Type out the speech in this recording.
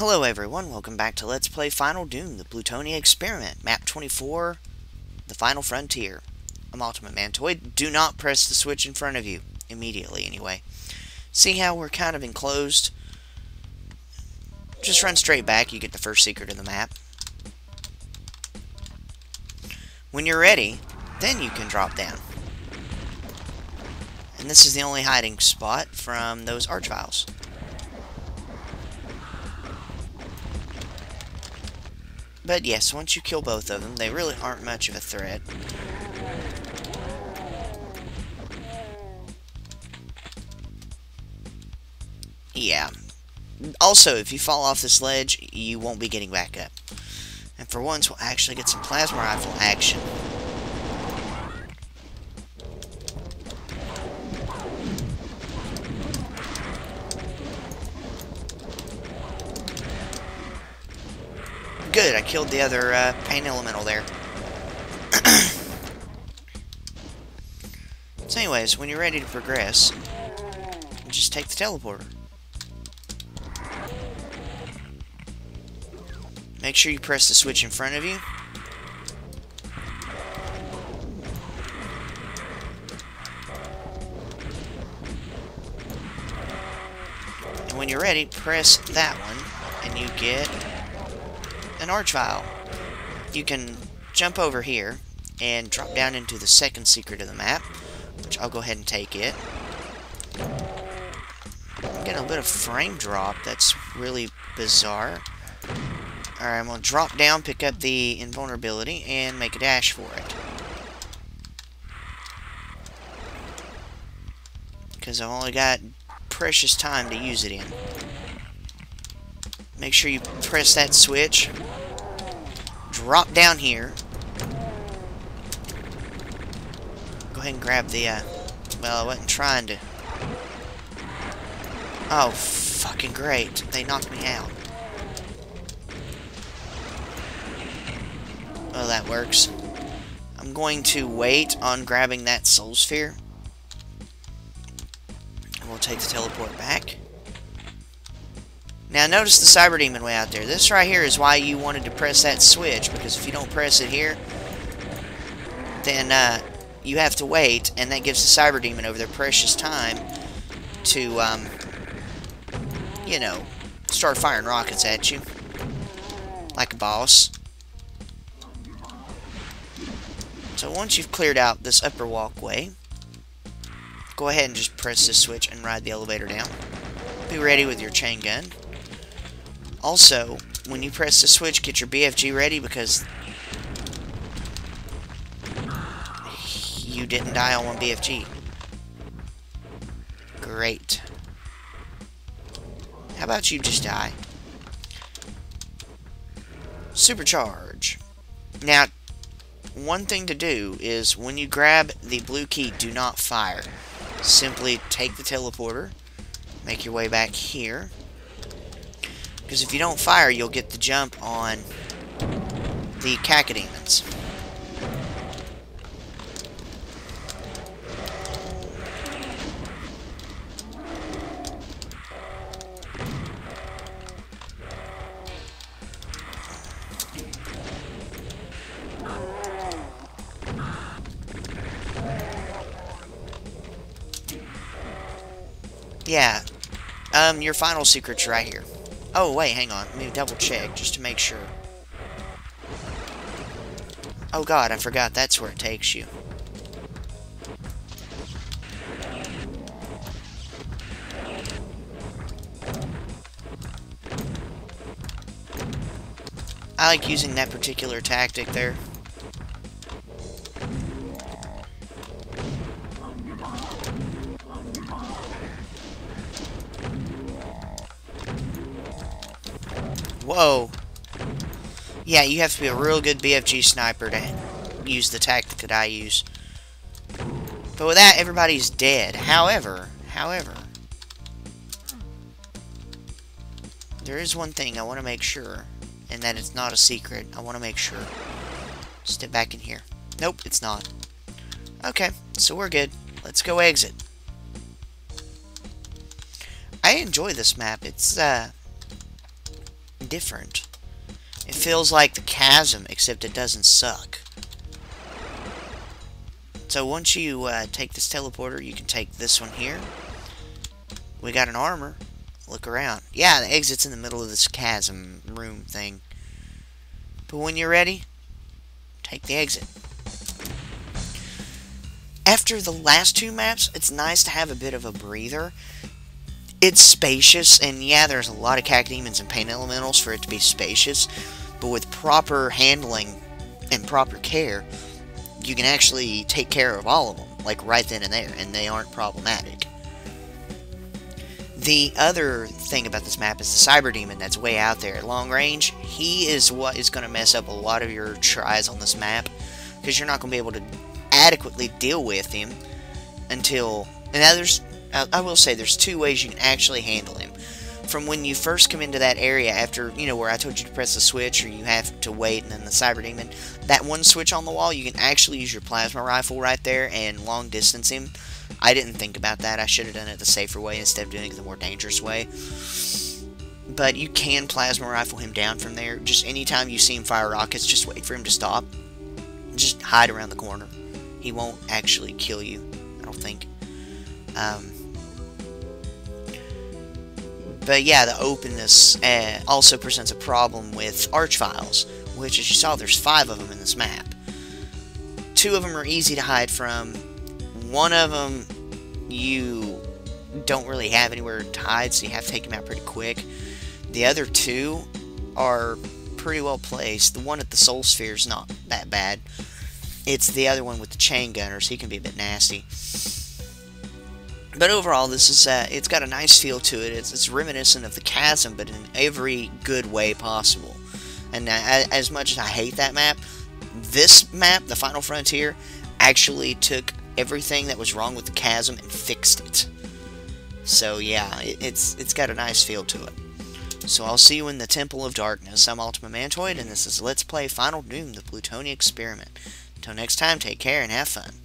Hello everyone, welcome back to Let's Play Final Doom, the Plutonia Experiment, Map 24, The Final Frontier. I'm Altima Mantoid. Do not press the switch in front of you, immediately anyway. See how we're kind of enclosed? Just run straight back, you get the first secret of the map. When you're ready, then you can drop down. And this is the only hiding spot from those archviles. But yes, once you kill both of them, they really aren't much of a threat. Yeah. Also, if you fall off this ledge, you won't be getting back up. And for once, we'll actually get some plasma rifle action. I killed the other uh, pain elemental there. so anyways, when you're ready to progress, just take the teleporter. Make sure you press the switch in front of you. And when you're ready, press that one, and you get an archvile. You can jump over here and drop down into the second secret of the map, which I'll go ahead and take it. I'm getting a bit of frame drop that's really bizarre. Alright, I'm going to drop down, pick up the invulnerability, and make a dash for it. Because I've only got precious time to use it in. Make sure you press that switch. Drop down here. Go ahead and grab the, uh, well, I wasn't trying to. Oh, fucking great. They knocked me out. Oh, that works. I'm going to wait on grabbing that soul sphere. And we'll take the teleport back. Now notice the Cyber Demon way out there. This right here is why you wanted to press that switch, because if you don't press it here, then uh, you have to wait, and that gives the Cyber Demon over their precious time to, um, you know, start firing rockets at you. Like a boss. So once you've cleared out this upper walkway, go ahead and just press this switch and ride the elevator down. Be ready with your chain gun. Also, when you press the switch, get your BFG ready because you didn't die on one BFG. Great. How about you just die? Supercharge. Now, one thing to do is when you grab the blue key, do not fire. Simply take the teleporter, make your way back here. Because if you don't fire, you'll get the jump on the cacodemons. Yeah. Um, your final secret's right here. Oh, wait, hang on. Let me double check just to make sure. Oh god, I forgot that's where it takes you. I like using that particular tactic there. Whoa. Yeah, you have to be a real good BFG sniper to use the tactic that I use. But with that, everybody's dead. However, however, there is one thing I want to make sure, and that it's not a secret. I want to make sure. Step back in here. Nope, it's not. Okay, so we're good. Let's go exit. I enjoy this map. It's, uh, different. It feels like the chasm, except it doesn't suck. So once you uh, take this teleporter, you can take this one here. We got an armor. Look around. Yeah, the exit's in the middle of this chasm room thing. But when you're ready, take the exit. After the last two maps, it's nice to have a bit of a breather. It's spacious, and yeah, there's a lot of cacodemons and pain elementals for it to be spacious, but with proper handling and proper care, you can actually take care of all of them, like right then and there, and they aren't problematic. The other thing about this map is the Cyber Demon that's way out there at long range. He is what is going to mess up a lot of your tries on this map, because you're not going to be able to adequately deal with him until... And now there's... I will say there's two ways you can actually handle him. From when you first come into that area after, you know, where I told you to press the switch or you have to wait and then the Cyber Demon, that one switch on the wall, you can actually use your plasma rifle right there and long distance him. I didn't think about that. I should have done it the safer way instead of doing it the more dangerous way. But you can plasma rifle him down from there. Just anytime you see him fire rockets, just wait for him to stop. Just hide around the corner. He won't actually kill you, I don't think. Um, but yeah, the openness uh, also presents a problem with archviles, which, as you saw, there's five of them in this map. Two of them are easy to hide from. One of them, you don't really have anywhere to hide, so you have to take them out pretty quick. The other two are pretty well placed. The one at the Soul Sphere is not that bad. It's the other one with the chain gunners. He can be a bit nasty. But overall, this is uh, it's got a nice feel to it. It's, it's reminiscent of the Chasm, but in every good way possible. And uh, as much as I hate that map, this map, the Final Frontier, actually took everything that was wrong with the Chasm and fixed it. So yeah, it, it's it's got a nice feel to it. So I'll see you in the Temple of Darkness. I'm Altima Mantoid, and this is Let's Play Final Doom, the Plutonia Experiment. Until next time, take care and have fun.